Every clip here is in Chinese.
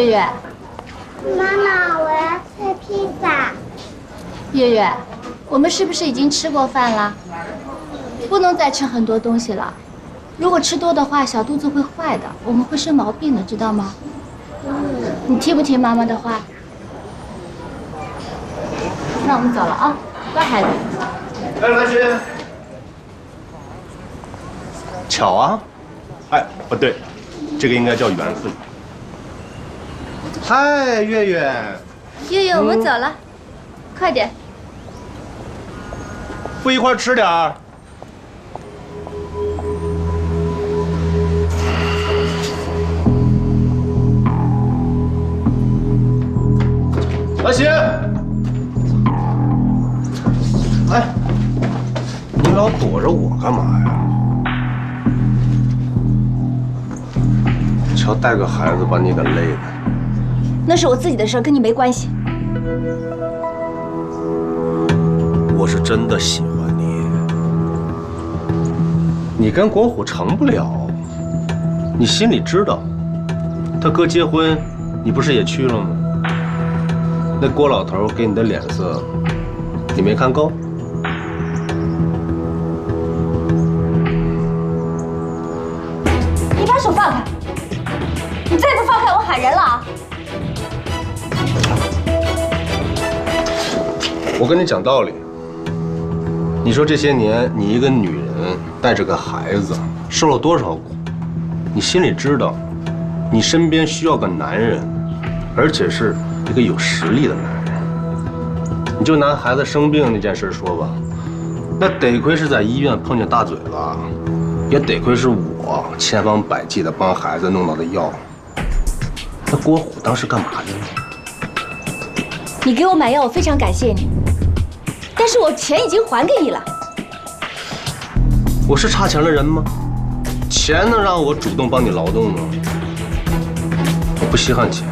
月月，妈妈，我要吃披萨。月月，我们是不是已经吃过饭了？不能再吃很多东西了，如果吃多的话，小肚子会坏的，我们会生毛病的，知道吗？你听不听妈妈的话？那我们走了啊，乖孩子。哎，蓝心。巧啊！哎，不对，这个应该叫缘分。嗨，月月。月月，我们走了，快点。不一块吃点儿。蓝心。哎，你老躲着我干嘛呀？瞧，带个孩子把你给累的。那是我自己的事，跟你没关系。我是真的喜欢你，你跟国虎成不了，你心里知道。他哥结婚，你不是也去了吗？那郭老头给你的脸色，你没看够？我跟你讲道理，你说这些年你一个女人带着个孩子，受了多少苦？你心里知道，你身边需要个男人，而且是一个有实力的男人。你就拿孩子生病那件事说吧，那得亏是在医院碰见大嘴了，也得亏是我千方百计的帮孩子弄到的药。那郭虎当时干嘛去了？你给我买药，我非常感谢你，但是我钱已经还给你了。我是差钱的人吗？钱能让我主动帮你劳动吗？我不稀罕钱，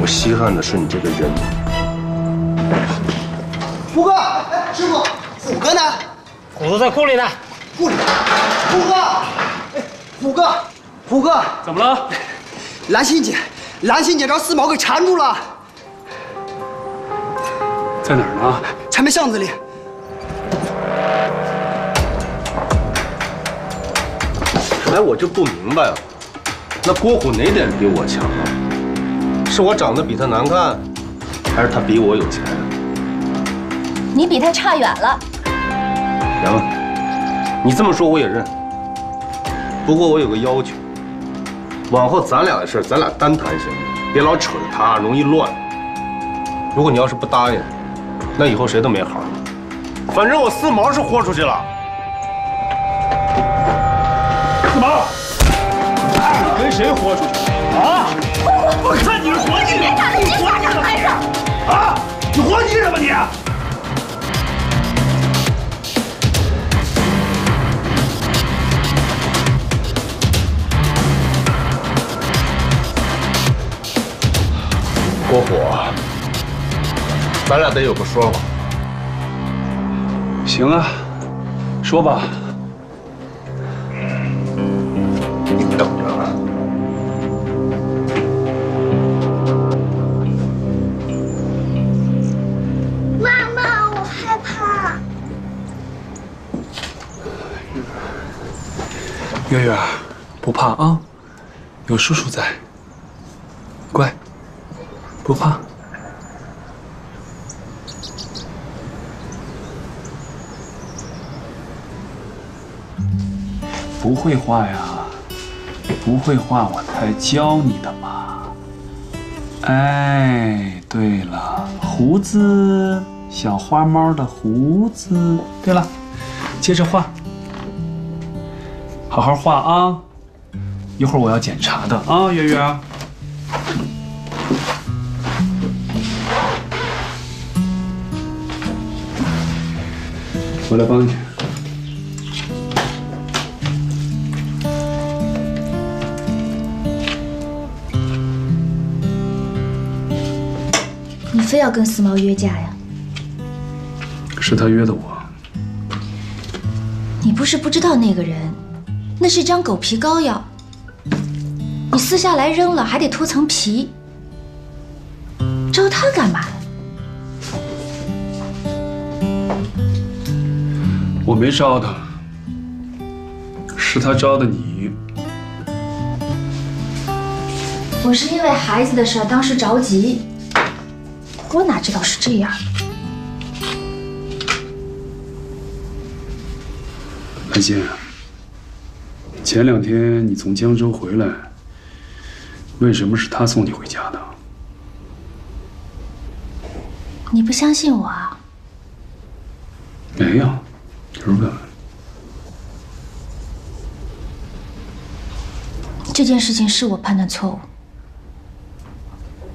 我稀罕的是你这个人。虎哥，哎，师傅，虎哥呢？虎子在库里呢。库里，虎哥，哎，虎哥，虎哥，怎么了？兰心姐，兰心姐让四毛给缠住了，在哪儿呢？前面巷子里。哎，我就不明白了，那郭虎哪点比我强啊？是我长得比他难看，还是他比我有钱？你比他差远了。行，你这么说我也认。不过我有个要求，往后咱俩的事咱俩单谈行吗？别老扯着他，容易乱。如果你要是不答应，那以后谁都没好。反正我四毛是豁出去了。四毛，你跟谁豁出去啊？我看你是活腻了，你活腻了还是？啊，你活腻了吧你？咱俩得有个说法。行啊，说吧。你等着啊。妈妈，我害怕。月月，不怕啊，有叔叔在。乖，不怕。不会画呀，不会画我才教你的嘛。哎，对了，胡子，小花猫的胡子。对了，接着画，好好画啊。一会儿我要检查的啊，月月。我来帮你。非要跟思毛约架呀？是他约的我。你不是不知道那个人，那是一张狗皮膏药。你撕下来扔了，还得脱层皮，招他干嘛？我没招他，是他招的你。我是因为孩子的事儿，当时着急，我哪知道是这样。安心，前两天你从江州回来，为什么是他送你回家的？你不相信我啊？没有，就是问问。这件事情是我判断错误。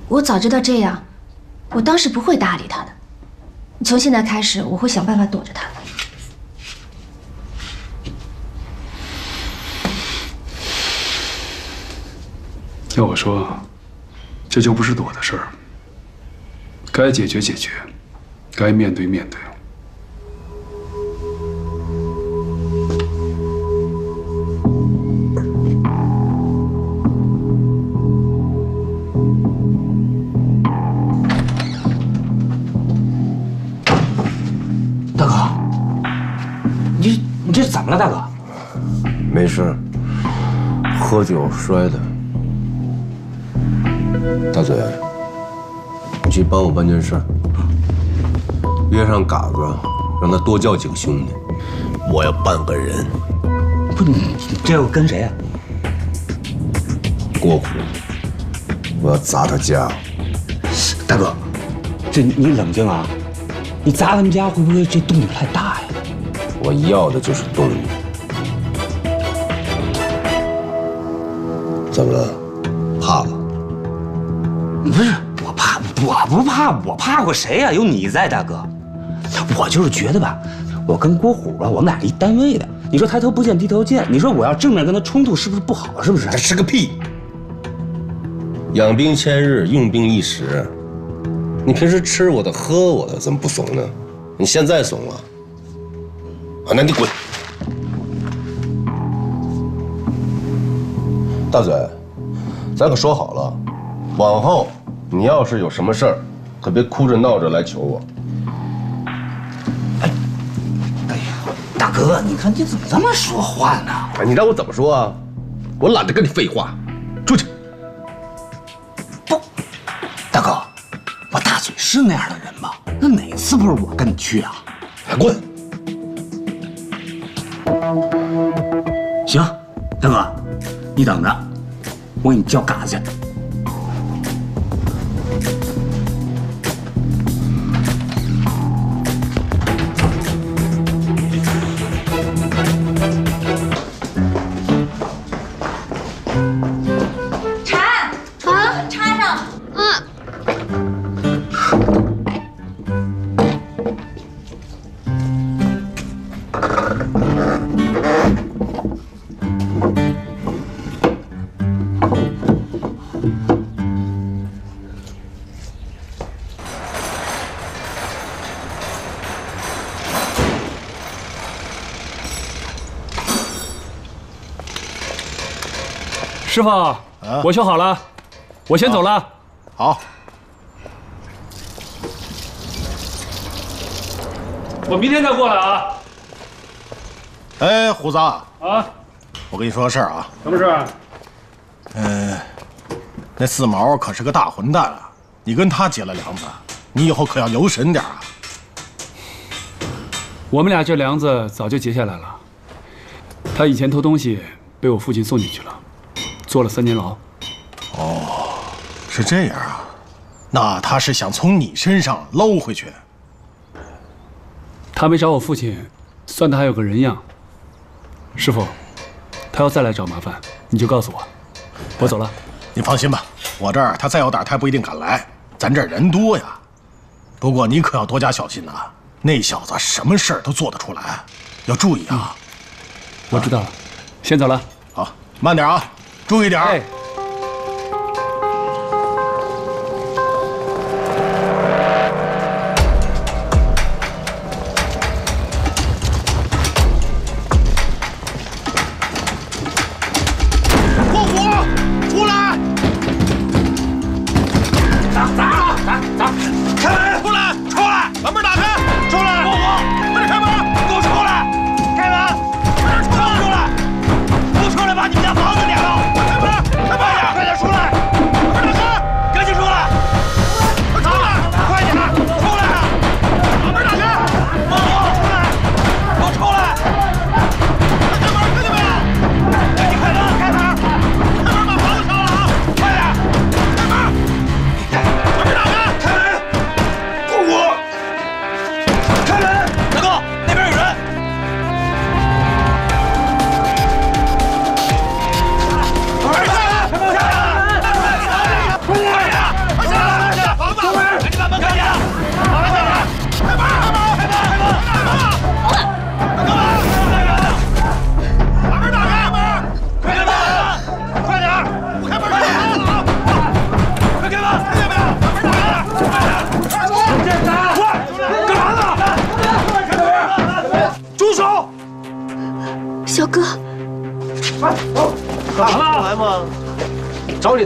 我早知道这样，我当时不会搭理他的。从现在开始，我会想办法躲着他。要我说，这就不是躲的事儿，该解决解决，该面对面对。了，大哥？没事，喝酒摔的。大嘴，你去帮我办件事，约上嘎子，让他多叫几个兄弟，我要办个人。不，你你这要跟谁啊？郭虎，我要砸他家。大哥，这你冷静啊！你砸他们家会不会这动静太大呀？我要的就是动力。怎么了？怕了？不是我怕，我不怕，我怕过谁呀？有你在，大哥。我就是觉得吧，我跟郭虎吧，我们俩是一单位的。你说抬头不见低头见，你说我要正面跟他冲突，是不是不好？是不是？这是个屁！养兵千日，用兵一时。你平时吃我的，喝我的，怎么不怂呢？你现在怂了？啊，那你滚！大嘴，咱可说好了，往后你要是有什么事儿，可别哭着闹着来求我。哎呀，大哥，你看你怎么这么说话呢？哎，你让我怎么说啊？我懒得跟你废话，出去。不，大哥，我大嘴是那样的人吗？那哪次不是我跟你去啊？哎，滚！你等着，我给你叫嘎子去。师傅，我修好了，我先走了。好，我明天再过来啊。哎，虎子，啊，我跟你说个事儿啊，什么事儿？嗯，那四毛可是个大混蛋啊，你跟他结了梁子，你以后可要留神点啊。我们俩这梁子早就结下来了。他以前偷东西，被我父亲送进去了，坐了三年牢。哦是这样啊，那他是想从你身上捞回去。他没找我父亲，算他还有个人样。师傅，他要再来找麻烦，你就告诉我。我走了。你放心吧，我这儿他再有胆，他不一定敢来。咱这儿人多呀。不过你可要多加小心呐，那小子什么事儿都做得出来，要注意啊。我知道了，先走了。好，慢点啊，注意点儿。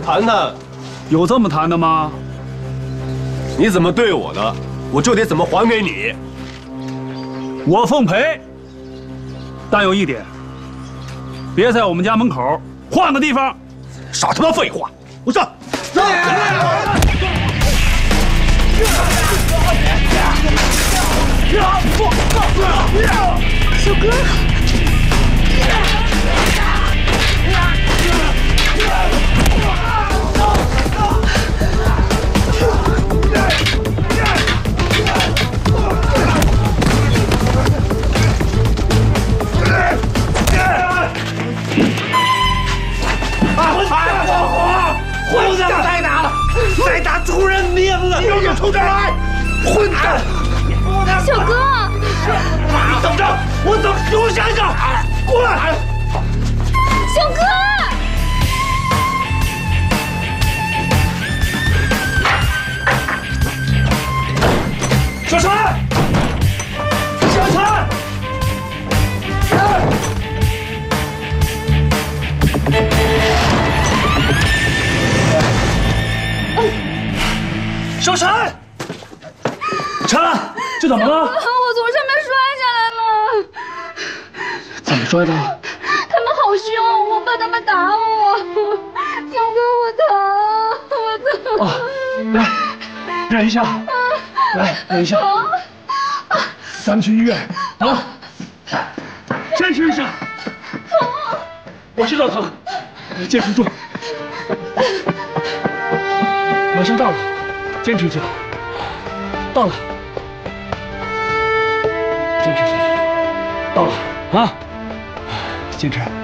谈谈，有这么谈的吗？你怎么对我的，我就得怎么还给你。我奉陪，但有一点，别在我们家门口，换个地方。少他妈废话！我上。小哥，小哥，你等着，我等给我想想，过来！小哥，小陈，陈，这怎么了？我从上面摔下来了，怎么摔的？他们好凶，我怕他们打我。小哥，我疼，我疼。啊，来，忍一下，来，忍一下，咱们去医院啊，坚持一下，我知道疼，坚持住，马上到了，坚持一下，到了，到了啊，坚持。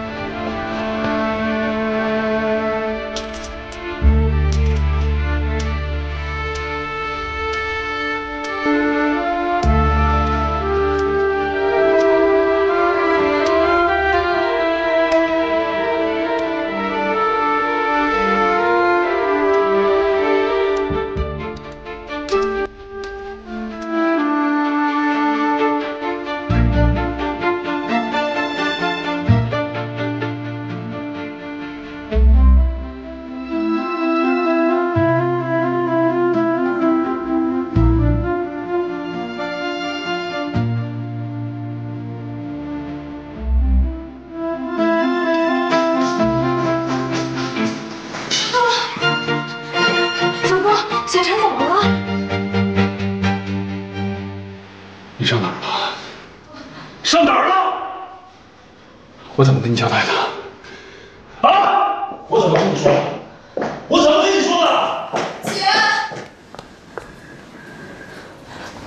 我怎么跟你说的？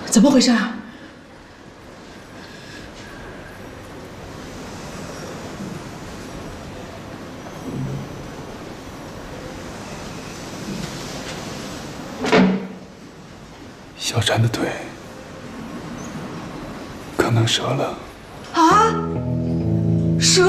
怎么回事啊？小婵的腿可能折了。啊？折